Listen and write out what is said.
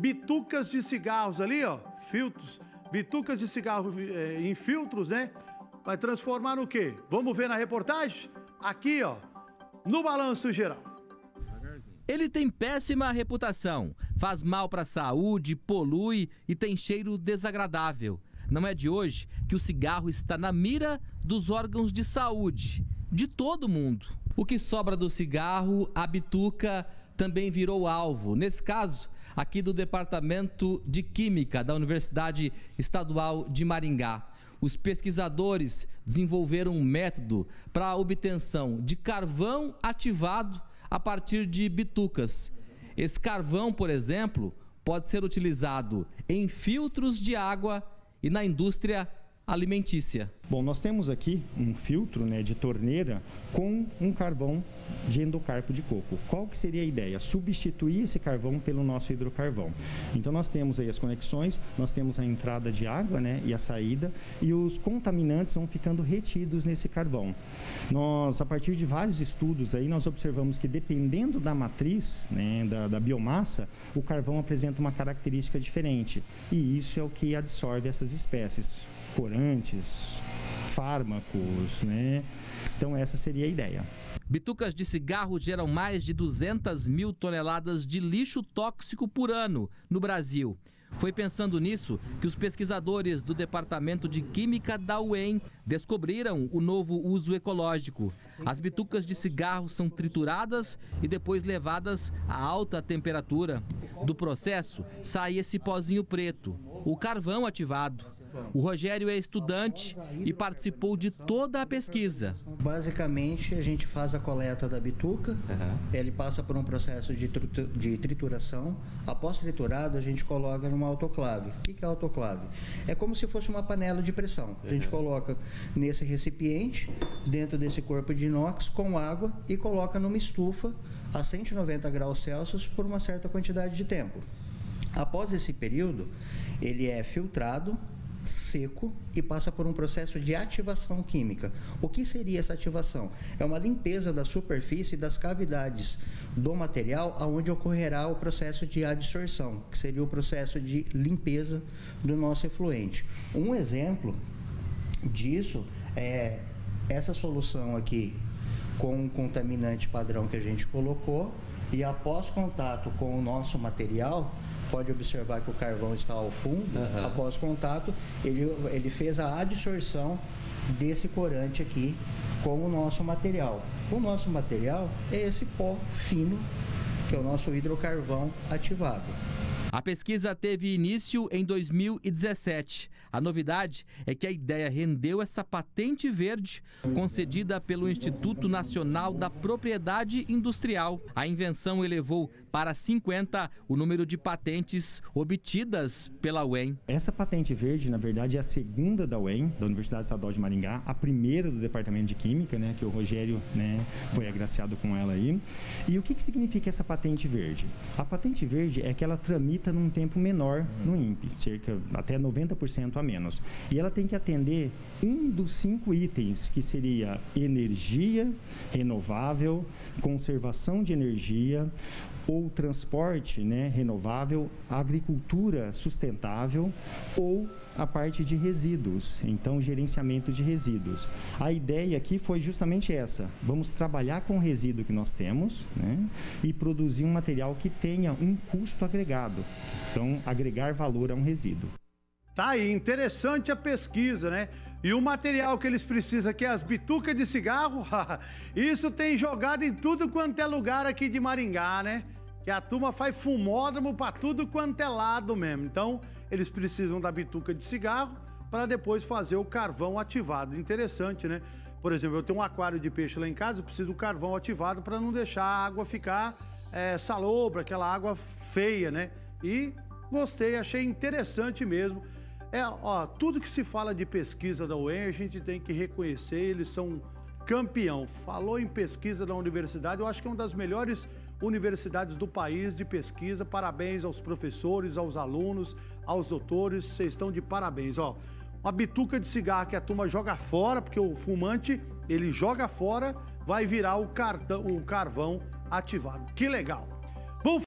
bitucas de cigarros ali, ó, filtros, bitucas de cigarro é, em filtros, né? Vai transformar no quê? Vamos ver na reportagem? Aqui, ó, no Balanço Geral. Ele tem péssima reputação, faz mal para a saúde, polui e tem cheiro desagradável. Não é de hoje que o cigarro está na mira dos órgãos de saúde de todo mundo. O que sobra do cigarro, a bituca, também virou alvo. Nesse caso, aqui do Departamento de Química da Universidade Estadual de Maringá. Os pesquisadores desenvolveram um método para a obtenção de carvão ativado a partir de bitucas. Esse carvão, por exemplo, pode ser utilizado em filtros de água e na indústria alimentícia. Bom, nós temos aqui um filtro né, de torneira com um carvão de endocarpo de coco. Qual que seria a ideia? Substituir esse carvão pelo nosso hidrocarvão. Então nós temos aí as conexões, nós temos a entrada de água né, e a saída e os contaminantes vão ficando retidos nesse carvão. Nós, a partir de vários estudos aí, nós observamos que dependendo da matriz, né, da, da biomassa, o carvão apresenta uma característica diferente e isso é o que absorve essas espécies, corantes, fármacos, né? Então essa seria a ideia. Bitucas de cigarro geram mais de 200 mil toneladas de lixo tóxico por ano no Brasil. Foi pensando nisso que os pesquisadores do Departamento de Química da UEM descobriram o novo uso ecológico. As bitucas de cigarro são trituradas e depois levadas a alta temperatura. Do processo sai esse pozinho preto, o carvão ativado. O Rogério é estudante e participou de toda a pesquisa. Basicamente, a gente faz a coleta da bituca, uhum. ele passa por um processo de, de trituração. Após triturado, a gente coloca numa autoclave. O que é autoclave? É como se fosse uma panela de pressão. A gente coloca nesse recipiente, dentro desse corpo de inox, com água e coloca numa estufa a 190 graus Celsius por uma certa quantidade de tempo. Após esse período, ele é filtrado seco e passa por um processo de ativação química. O que seria essa ativação? É uma limpeza da superfície das cavidades do material aonde ocorrerá o processo de adsorção, que seria o processo de limpeza do nosso efluente. Um exemplo disso é essa solução aqui com o contaminante padrão que a gente colocou e após contato com o nosso material, pode observar que o carvão está ao fundo, uhum. após contato, ele, ele fez a adsorção desse corante aqui com o nosso material. O nosso material é esse pó fino, que é o nosso hidrocarvão ativado. A pesquisa teve início em 2017. A novidade é que a ideia rendeu essa patente verde concedida pelo Instituto Nacional da Propriedade Industrial. A invenção elevou para 50 o número de patentes obtidas pela UEM. Essa patente verde, na verdade, é a segunda da UEM, da Universidade Estadual de Maringá, a primeira do Departamento de Química, né, que o Rogério né, foi agraciado com ela aí. E o que, que significa essa patente verde? A patente verde é que ela tramita num tempo menor no INPE, cerca até 90% a menos. E ela tem que atender um dos cinco itens, que seria energia renovável, conservação de energia, ou transporte né, renovável, agricultura sustentável ou a parte de resíduos, então gerenciamento de resíduos. A ideia aqui foi justamente essa: vamos trabalhar com o resíduo que nós temos né, e produzir um material que tenha um custo agregado. Então, agregar valor a um resíduo. Tá aí, interessante a pesquisa, né? E o material que eles precisam, que é as bitucas de cigarro, isso tem jogado em tudo quanto é lugar aqui de Maringá, né? Que a turma faz fumódromo para tudo quanto é lado mesmo. Então, eles precisam da bituca de cigarro para depois fazer o carvão ativado. Interessante, né? Por exemplo, eu tenho um aquário de peixe lá em casa, eu preciso do carvão ativado para não deixar a água ficar é, salobra, aquela água feia, né? E gostei, achei interessante mesmo. É, ó, tudo que se fala de pesquisa da UEM, a gente tem que reconhecer, eles são campeão. Falou em pesquisa da universidade, eu acho que é uma das melhores universidades do país de pesquisa. Parabéns aos professores, aos alunos, aos doutores, vocês estão de parabéns. Ó, uma bituca de cigarro que a turma joga fora, porque o fumante ele joga fora, vai virar o, cartão, o carvão ativado. Que legal!